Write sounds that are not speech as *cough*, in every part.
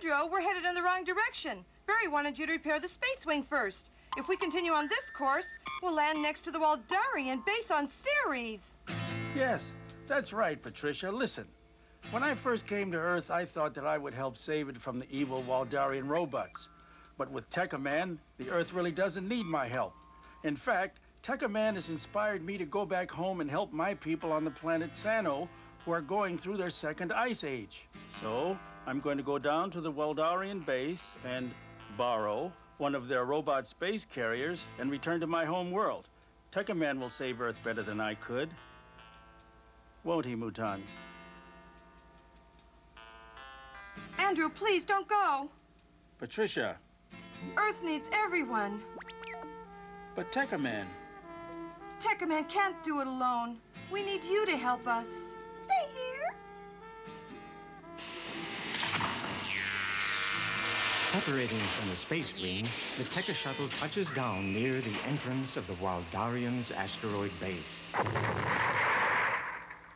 Andro, we're headed in the wrong direction. Barry wanted you to repair the space wing first. If we continue on this course, we'll land next to the Waldarian base on Ceres. Yes, that's right, Patricia. Listen, when I first came to Earth, I thought that I would help save it from the evil Waldarian robots. But with Tekkaman, the Earth really doesn't need my help. In fact, Tekkaman has inspired me to go back home and help my people on the planet Sano, who are going through their second ice age. So, I'm going to go down to the Waldarian base and borrow one of their robot space carriers and return to my home world. Tekkaman will save Earth better than I could. Won't he, Mutan? Andro, please don't go. Patricia, Earth needs everyone. but Tekkaman. Tekkaman can't do it alone. We need you to help us. Stay here. Separating from the space wing, the Tekka shuttle touches down near the entrance of the Waldarian's asteroid base.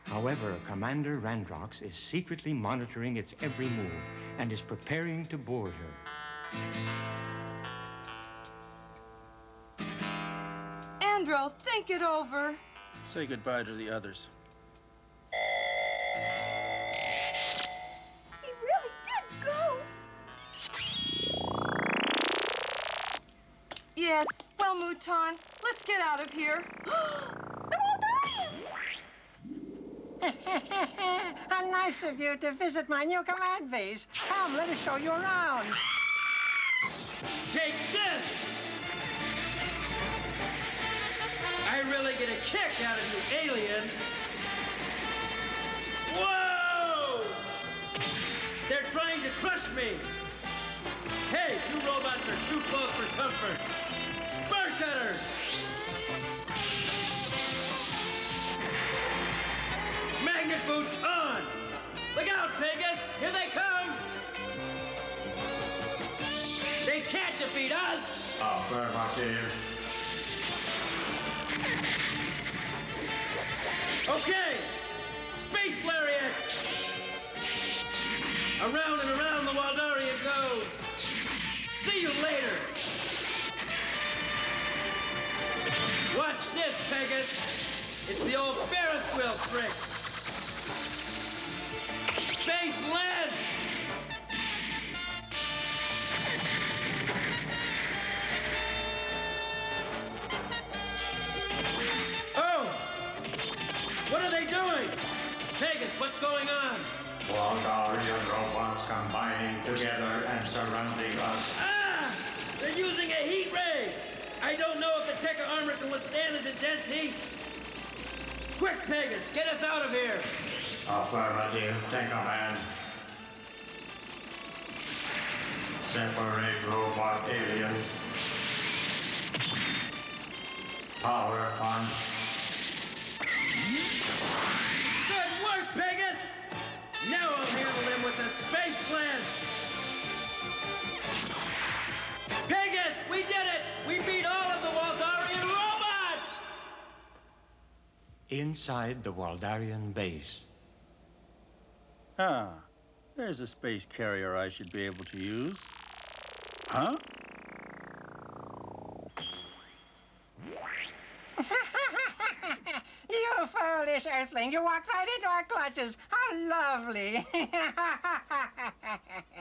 However, Commander Randrox is secretly monitoring its every move and is preparing to board her. Andro, think it over. Say goodbye to the others. Yes. Well, Mouton, let's get out of here. *gasps* the Waldarians! *laughs* How nice of you to visit my new command base. Come, let us show you around. Take this! I really get a kick out of you aliens. Whoa! They're trying to crush me. Hey, you robots are too close for comfort. Spur cutters! Magnet boots on! Look out, Pegasus! Here they come! They can't defeat us! Affirmative. Okay! Space Lariat! Around and around the Waldarian goes! See you later! Pegasus! It's the old Ferris wheel trick! Space Lance! Oh! What are they doing? Pegasus, what's going on? Waldarian robots combining together and surrounding us. Ah! They're using a heat ray! I don't know if the Tekka armor can withstand this intense heat. Quick, Pegasus, get us out of here! Affirmative. Take command. Separate robot aliens. Power punch. Inside the Waldarian base. Ah, there's a space carrier I should be able to use. Huh? *laughs* You foolish earthling, you walked right into our clutches. How lovely. *laughs*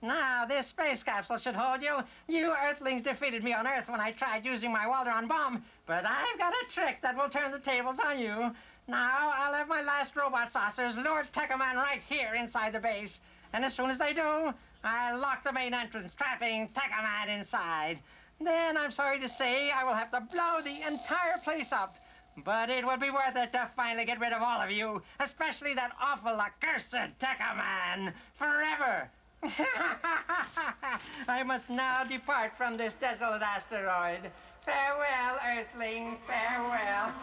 now, this space capsule should hold you. You earthlings defeated me on Earth when I tried using my Walderon bomb, but I've got a trick that will turn the tables on you. Now, I'll have my last robot saucers lure Tekkaman right here inside the base. And as soon as they do, I'll lock the main entrance, trapping Tekkaman inside. Then, I'm sorry to say, I will have to blow the entire place up. But it will be worth it to finally get rid of all of you, especially that awful accursed Tekkaman, forever. *laughs* I must now depart from this desolate asteroid. Farewell, Earthling, farewell. *laughs*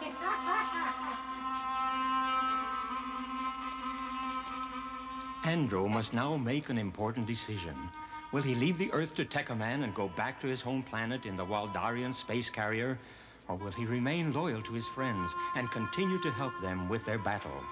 Andro must now make an important decision. Will he leave the Earth to Tekkaman and go back to his home planet in the Waldarian space carrier? Or will he remain loyal to his friends and continue to help them with their battle?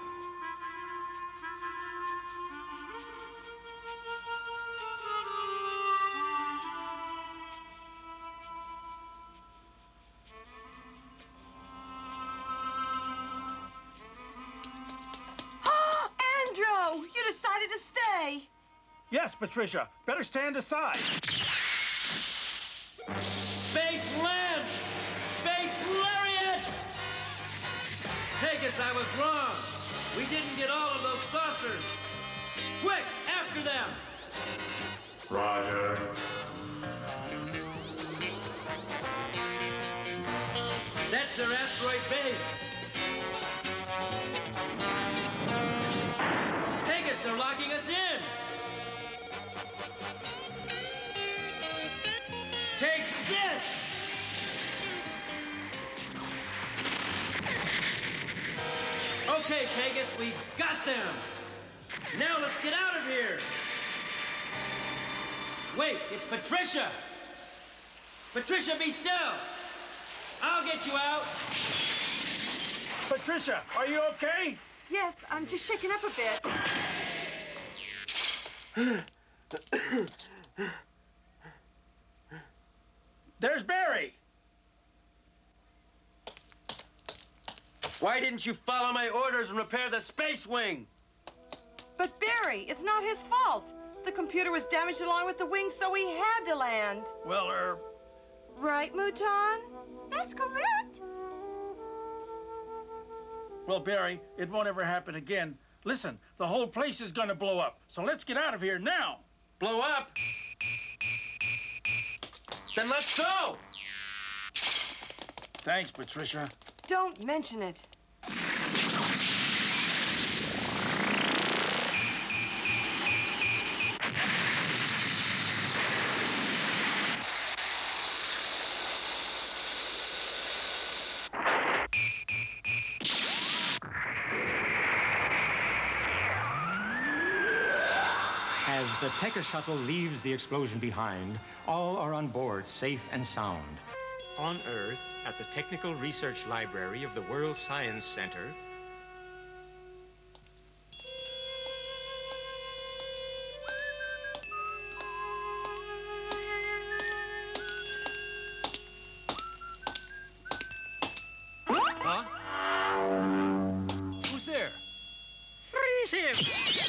Patricia. Better stand aside. Space Lance! Space Lariat! Pegasus, I was wrong. We didn't get all of those saucers. Quick, after them! Roger. That's their asteroid base. Okay, Pegasus, we got them. Now let's get out of here. Wait, it's Patricia. Patricia, be still. I'll get you out. Patricia, are you okay? Yes, I'm just shaken up a bit. *gasps* There's Barry. Why didn't you follow my orders and repair the space wing? But Barry, it's not his fault. The computer was damaged along with the wings, so he had to land. Well, er, Right, Mouton? That's correct. well, Barry, it won't ever happen again. Listen, the whole place is gonna blow up, so let's get out of here now. Blow up? Then let's go! Thanks, Patricia. Don't mention it. As the Tekka shuttle leaves the explosion behind, all are on board, safe and sound. On Earth, at the Technical Research Library of the World Science Center, Huh? Who's there? Freeze him!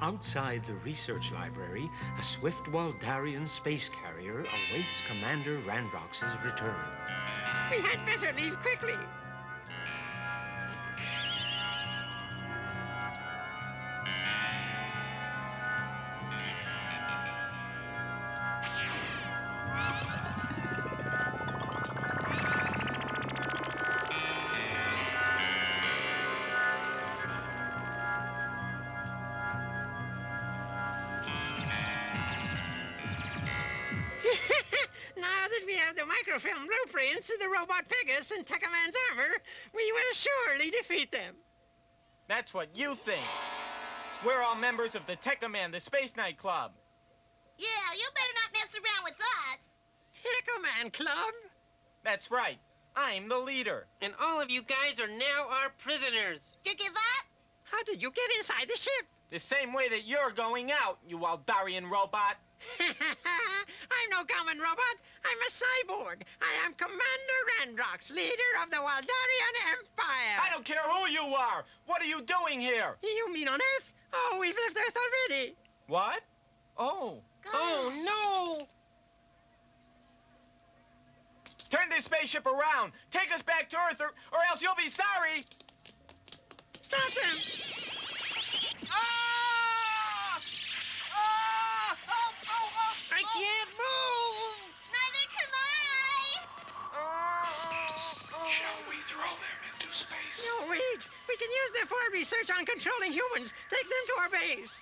Outside the research library, a swift Waldarian space carrier awaits Commander Randrox's return. We had better leave quickly. The microfilm blueprints of the robot Pegasus and Tekkaman's armor, we will surely defeat them. That's what you think. We're all members of the Tekkaman, the Space Knight Club. Yeah, you better not mess around with us. Tekkaman Club? That's right. I'm the leader. And all of you guys are now our prisoners. Did you give up? How did you get inside the ship? The same way that you're going out, you Waldarian robot. *laughs* I'm no common robot. I'm a cyborg. I am Commander Randrox, leader of the Waldarian Empire. I don't care who you are. What are you doing here? You mean on Earth? Oh, we've left Earth already. What? Oh. Oh, no! Turn this spaceship around. Take us back to Earth, or, or else you'll be sorry. Stop them. For research on controlling humans. Take them to our base.